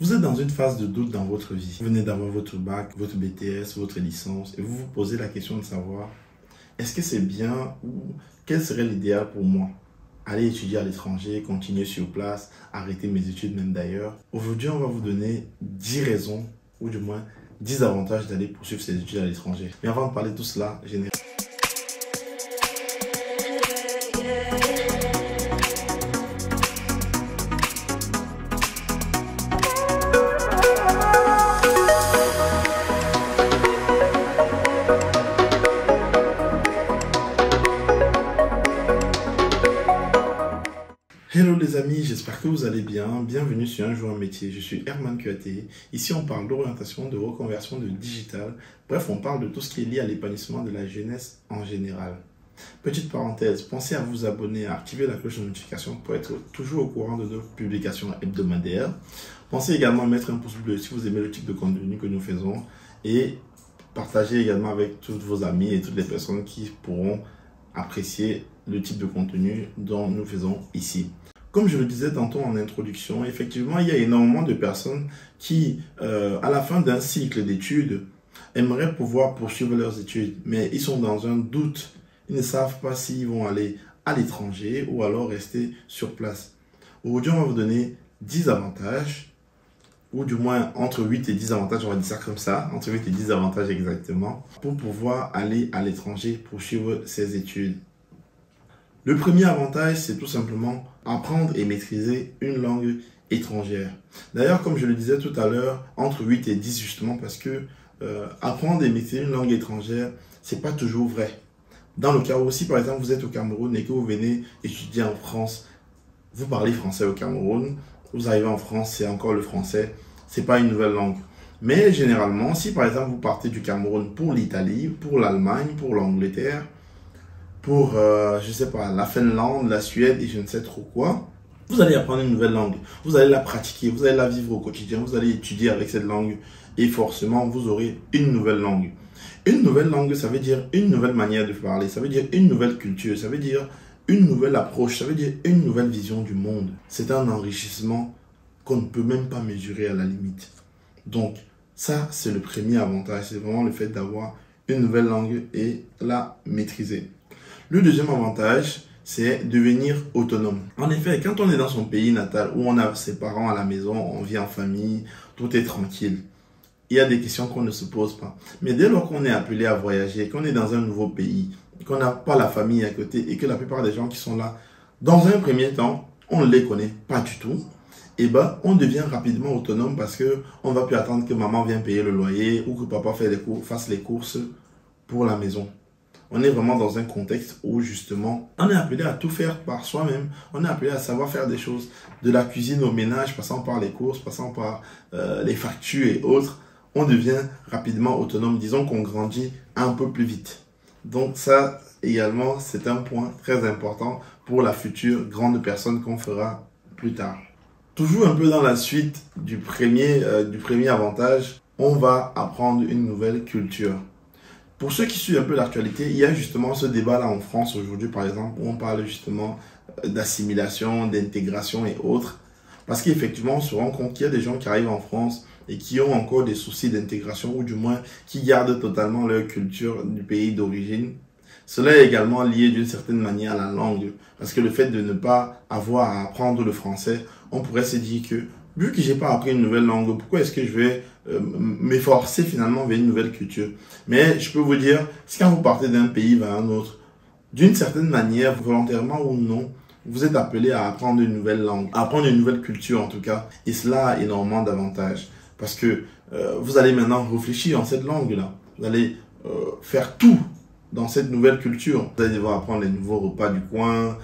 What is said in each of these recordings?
Vous êtes dans une phase de doute dans votre vie. Vous venez d'avoir votre bac, votre BTS, votre licence, et vous vous posez la question de savoir, est-ce que c'est bien ou quel serait l'idéal pour moi? Aller étudier à l'étranger, continuer sur place, arrêter mes études même d'ailleurs. Aujourd'hui, on va vous donner 10 raisons, ou du moins 10 avantages d'aller poursuivre ses études à l'étranger. Mais avant de parler de tout cela, généralement, que vous allez bien. Bienvenue sur Un jour un métier. Je suis Herman QAT. Ici, on parle d'orientation, de reconversion, de digital. Bref, on parle de tout ce qui est lié à l'épanouissement de la jeunesse en général. Petite parenthèse, pensez à vous abonner, à activer la cloche de notification pour être toujours au courant de nos publications hebdomadaires. Pensez également à mettre un pouce bleu si vous aimez le type de contenu que nous faisons et partagez également avec tous vos amis et toutes les personnes qui pourront apprécier le type de contenu dont nous faisons ici. Comme je le disais tantôt en introduction, effectivement, il y a énormément de personnes qui, euh, à la fin d'un cycle d'études, aimeraient pouvoir poursuivre leurs études, mais ils sont dans un doute. Ils ne savent pas s'ils vont aller à l'étranger ou alors rester sur place. Aujourd'hui, on va vous donner 10 avantages, ou du moins entre 8 et 10 avantages, on va dire ça comme ça, entre 8 et 10 avantages exactement, pour pouvoir aller à l'étranger poursuivre ses études. Le premier avantage, c'est tout simplement apprendre et maîtriser une langue étrangère. D'ailleurs, comme je le disais tout à l'heure, entre 8 et 10 justement, parce que euh, apprendre et maîtriser une langue étrangère, c'est pas toujours vrai. Dans le cas où par exemple vous êtes au Cameroun et que vous venez étudier en France, vous parlez français au Cameroun, vous arrivez en France, c'est encore le français, c'est pas une nouvelle langue. Mais généralement, si par exemple vous partez du Cameroun pour l'Italie, pour l'Allemagne, pour l'Angleterre, pour, euh, je sais pas, la Finlande, la Suède et je ne sais trop quoi, vous allez apprendre une nouvelle langue. Vous allez la pratiquer, vous allez la vivre au quotidien, vous allez étudier avec cette langue et forcément vous aurez une nouvelle langue. Une nouvelle langue, ça veut dire une nouvelle manière de parler, ça veut dire une nouvelle culture, ça veut dire une nouvelle approche, ça veut dire une nouvelle vision du monde. C'est un enrichissement qu'on ne peut même pas mesurer à la limite. Donc, ça, c'est le premier avantage. C'est vraiment le fait d'avoir une nouvelle langue et la maîtriser. Le deuxième avantage, c'est devenir autonome. En effet, quand on est dans son pays natal, où on a ses parents à la maison, on vit en famille, tout est tranquille. Il y a des questions qu'on ne se pose pas. Mais dès lors qu'on est appelé à voyager, qu'on est dans un nouveau pays, qu'on n'a pas la famille à côté et que la plupart des gens qui sont là, dans un premier temps, on ne les connaît pas du tout, eh ben, on devient rapidement autonome parce que on va plus attendre que maman vienne payer le loyer ou que papa fasse les courses pour la maison. On est vraiment dans un contexte où justement, on est appelé à tout faire par soi-même. On est appelé à savoir faire des choses, de la cuisine au ménage, passant par les courses, passant par euh, les factures et autres. On devient rapidement autonome. Disons qu'on grandit un peu plus vite. Donc ça également, c'est un point très important pour la future grande personne qu'on fera plus tard. Toujours un peu dans la suite du premier, euh, du premier avantage, on va apprendre une nouvelle culture. Pour ceux qui suivent un peu l'actualité, il y a justement ce débat-là en France aujourd'hui, par exemple, où on parle justement euh, d'assimilation, d'intégration et autres. Parce qu'effectivement, on se rend compte qu'il y a des gens qui arrivent en France et qui ont encore des soucis d'intégration, ou du moins qui gardent totalement leur culture du pays d'origine. Cela est également lié d'une certaine manière à la langue. Parce que le fait de ne pas avoir à apprendre le français, on pourrait se dire que vu que j'ai pas appris une nouvelle langue, pourquoi est-ce que je vais euh, m'efforcer finalement vers une nouvelle culture? Mais je peux vous dire, quand vous partez d'un pays vers un autre, d'une certaine manière, volontairement ou non, vous êtes appelé à apprendre une nouvelle langue, à apprendre une nouvelle culture en tout cas. Et cela a énormément d'avantages. Parce que euh, vous allez maintenant réfléchir en cette langue-là. Vous allez euh, faire tout dans cette nouvelle culture. Vous allez devoir apprendre les nouveaux repas du coin,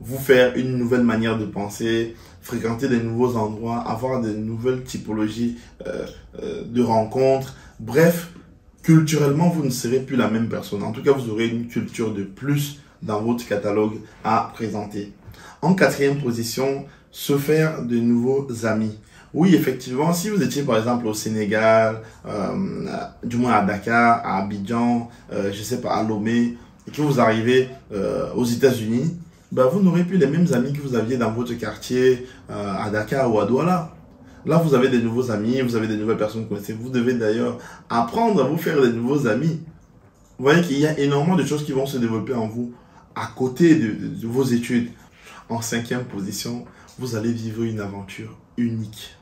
vous faire une nouvelle manière de penser, fréquenter des nouveaux endroits, avoir de nouvelles typologies euh, euh, de rencontres. Bref, culturellement, vous ne serez plus la même personne. En tout cas, vous aurez une culture de plus dans votre catalogue à présenter. En quatrième position, se faire de nouveaux amis. Oui, effectivement, si vous étiez par exemple au Sénégal, euh, du moins à Dakar, à Abidjan, je sais pas, à Lomé, et que vous arrivez aux États-Unis, ben, vous n'aurez plus les mêmes amis que vous aviez dans votre quartier à Dakar ou à Douala. Là, vous avez des nouveaux amis, vous avez des nouvelles personnes que vous connaissez. Vous devez d'ailleurs apprendre à vous faire des nouveaux amis. Vous voyez qu'il y a énormément de choses qui vont se développer en vous à côté de, vos études. En cinquième position, vous allez vivre une aventure unique.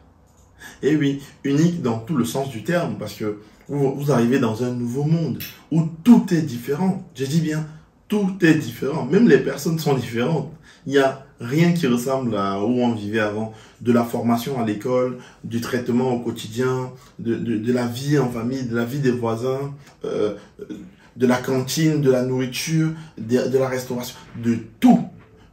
Et oui, unique dans tout le sens du terme, parce que vous, vous arrivez dans un nouveau monde où tout est différent. Je dis bien, tout est différent. Même les personnes sont différentes. Il n'y a rien qui ressemble à où on vivait avant. De la formation à l'école, du traitement au quotidien, de, de, la vie en famille, de la vie des voisins, euh, de la cantine, de la nourriture, de, de la restauration, de tout.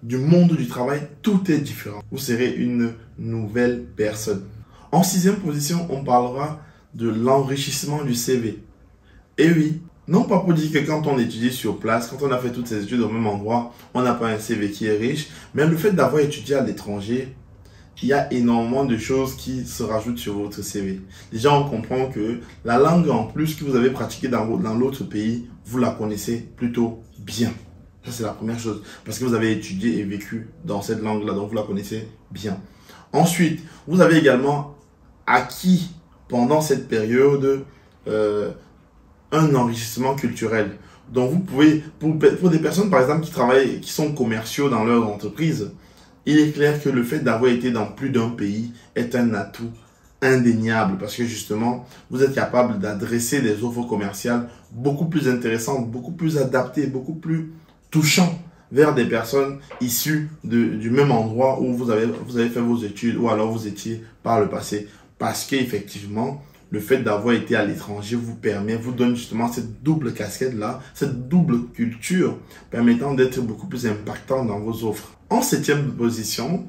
Du monde du travail, tout est différent. Vous serez une nouvelle personne. En sixième position, on parlera de l'enrichissement du CV. Et oui, non pas pour dire que quand on étudie sur place, quand on a fait toutes ces études au même endroit, on n'a pas un CV qui est riche, mais le fait d'avoir étudié à l'étranger, il y a énormément de choses qui se rajoutent sur votre CV. Déjà, on comprend que la langue en plus que vous avez pratiquée dans, l'autre pays, vous la connaissez plutôt bien. Ça, c'est la première chose. Parce que vous avez étudié et vécu dans cette langue-là, donc vous la connaissez bien. Ensuite, vous avez également acquis pendant cette période euh, un enrichissement culturel. Donc vous pouvez, pour, des personnes par exemple qui travaillent, qui sont commerciaux dans leur entreprise, il est clair que le fait d'avoir été dans plus d'un pays est un atout indéniable parce que justement, vous êtes capable d'adresser des offres commerciales beaucoup plus intéressantes, beaucoup plus adaptées, beaucoup plus touchantes vers des personnes issues du même endroit où vous avez, vous avez fait vos études ou alors vous étiez par le passé. Parce qu'effectivement, le fait d'avoir été à l'étranger vous permet, vous donne justement cette double casquette-là, cette double culture permettant d'être beaucoup plus impactant dans vos offres. En septième position,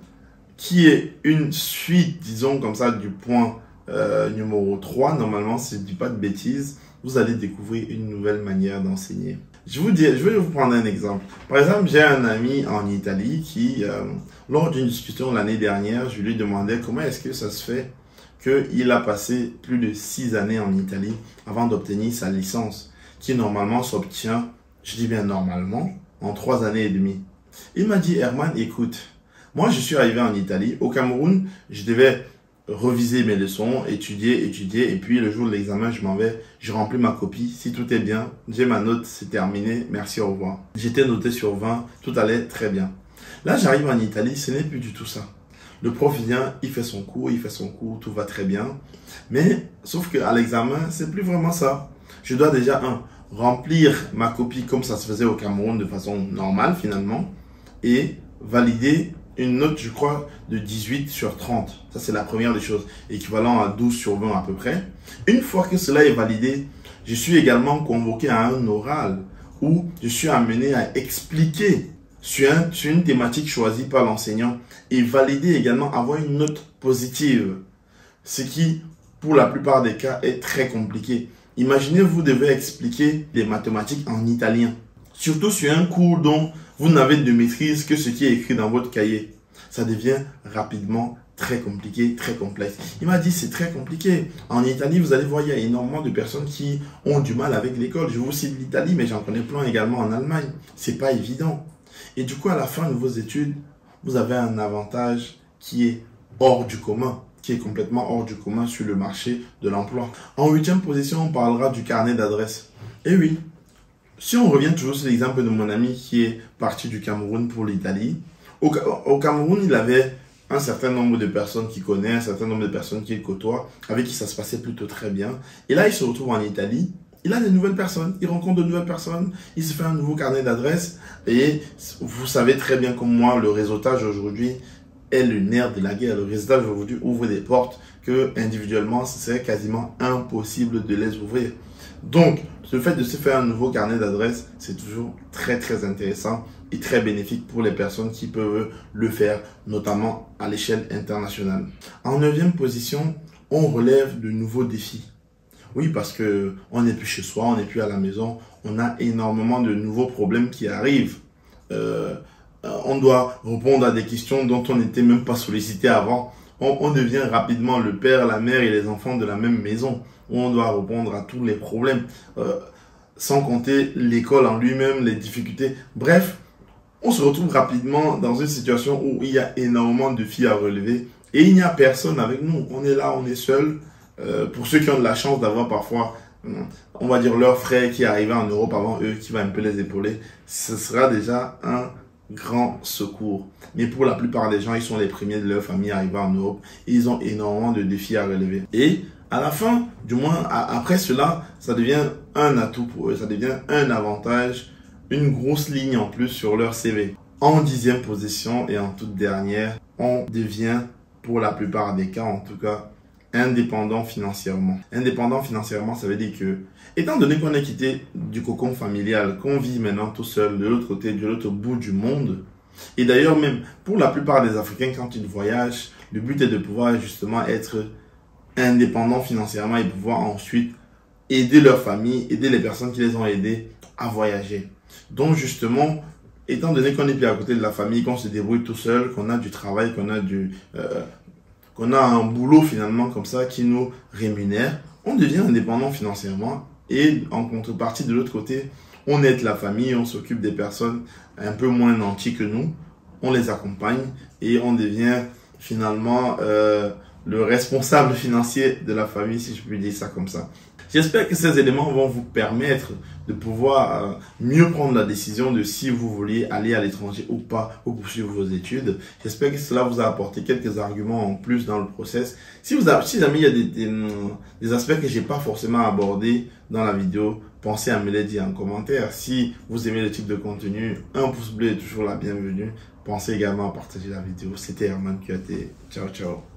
qui est une suite, disons comme ça, du point euh, numéro 3, normalement, si je ne dis pas de bêtises, vous allez découvrir une nouvelle manière d'enseigner. Je vous dis, je vais vous prendre un exemple. Par exemple, j'ai un ami en Italie qui, euh, lors d'une discussion l'année dernière, je lui demandais comment est-ce que ça se fait qu'il a passé plus de six années en Italie avant d'obtenir sa licence, qui normalement s'obtient, je dis bien normalement, en trois années et demie. Il m'a dit, Herman, écoute, moi je suis arrivé en Italie. Au Cameroun, je devais reviser mes leçons, étudier, étudier, et puis le jour de l'examen, je m'en vais, je remplis ma copie. Si tout est bien, j'ai ma note, c'est terminé, merci, au revoir. J'étais noté sur 20, tout allait très bien. Là, j'arrive en Italie, ce n'est plus du tout ça. Le prof vient, il fait son cours, il fait son cours, tout va très bien. Mais, sauf qu'à l'examen, c'est plus vraiment ça. Je dois déjà, un, remplir ma copie comme ça se faisait au Cameroun de façon normale finalement, et valider une note, je crois, de 18 sur 30. Ça, c'est la première des choses, équivalent à 12 sur 20 à peu près. Une fois que cela est validé, je suis également convoqué à un oral où je suis amené à expliquer sur, une thématique choisie par l'enseignant et valider également, avoir une note positive. Ce qui, pour la plupart des cas, est très compliqué. Imaginez, vous devez expliquer les mathématiques en italien. Surtout sur un cours dont vous n'avez de maîtrise que ce qui est écrit dans votre cahier. Ça devient rapidement très compliqué, très complexe. Il m'a dit c'est très compliqué. En Italie, vous allez voir, il y a énormément de personnes qui ont du mal avec l'école. Je vous cite l'Italie, mais j'en connais plein également en Allemagne. C'est pas évident. Et du coup, à la fin de vos études, vous avez un avantage qui est hors du commun, qui est complètement hors du commun sur le marché de l'emploi. En huitième position, on parlera du carnet d'adresse. Et oui, si on revient toujours sur l'exemple de mon ami qui est parti du Cameroun pour l'Italie, au, au, Cameroun, il avait un certain nombre de personnes qu'il connaît, un certain nombre de personnes qu'il côtoie, avec qui ça se passait plutôt très bien. Et là, il se retrouve en Italie il a des nouvelles personnes, il rencontre de nouvelles personnes, il se fait un nouveau carnet d'adresses. Et vous savez très bien comme moi, le réseautage aujourd'hui est le nerf de la guerre. Le réseautage aujourd'hui ouvre des portes que individuellement, ce serait quasiment impossible de les ouvrir. Donc, le fait de se faire un nouveau carnet d'adresses, c'est toujours très très intéressant et très bénéfique pour les personnes qui peuvent le faire, notamment à l'échelle internationale. En neuvième position, on relève de nouveaux défis. Oui, parce que on n'est plus chez soi, on n'est plus à la maison, on a énormément de nouveaux problèmes qui arrivent. Euh, on doit répondre à des questions dont on n'était même pas sollicité avant. On, devient rapidement le père, la mère et les enfants de la même maison. Où on doit répondre à tous les problèmes, euh, sans compter l'école en lui-même, les difficultés. Bref, on se retrouve rapidement dans une situation où il y a énormément de filles à relever Et il n'y a personne avec nous. On est là, on est seul. Euh, pour ceux qui ont de la chance d'avoir parfois, on va dire, leur frère qui est arrivé en Europe avant eux, qui va un peu les épauler, ce sera déjà un grand secours. Mais pour la plupart des gens, ils sont les premiers de leur famille arrivés en Europe. ils ont énormément de défis à relever. Et à la fin, du moins après cela, ça devient un atout pour eux, ça devient un avantage, une grosse ligne en plus sur leur CV. En dixième position et en toute dernière, on devient, pour la plupart des cas en tout cas, indépendant financièrement. Indépendant financièrement, ça veut dire que, étant donné qu'on est quitté du cocon familial, qu'on vit maintenant tout seul de l'autre côté, de l'autre bout du monde, et d'ailleurs même pour la plupart des Africains, quand ils voyagent, le but est de pouvoir justement être indépendant financièrement et pouvoir ensuite aider leur famille, aider les personnes qui les ont aidés à voyager. Donc justement, étant donné qu'on est plus à côté de la famille, qu'on se débrouille tout seul, qu'on a du travail, qu'on a du, euh, qu'on a un boulot finalement comme ça qui nous rémunère, on devient indépendant financièrement et en contrepartie de l'autre côté, on aide la famille, on s'occupe des personnes un peu moins nantis que nous, on les accompagne et on devient finalement euh, le responsable financier de la famille, si je puis dire ça comme ça. J'espère que ces éléments vont vous permettre de pouvoir euh, mieux prendre la décision de si vous vouliez aller à l'étranger ou pas ou poursuivre vos études. J'espère que cela vous a apporté quelques arguments en plus dans le process. Si vous avez, si jamais il y a des, des, aspects que j'ai pas forcément abordés dans la vidéo, pensez à me les dire en commentaire. Si vous aimez le type de contenu, un pouce bleu est toujours la bienvenue. Pensez également à partager la vidéo. C'était Herman QAT. Ciao, ciao.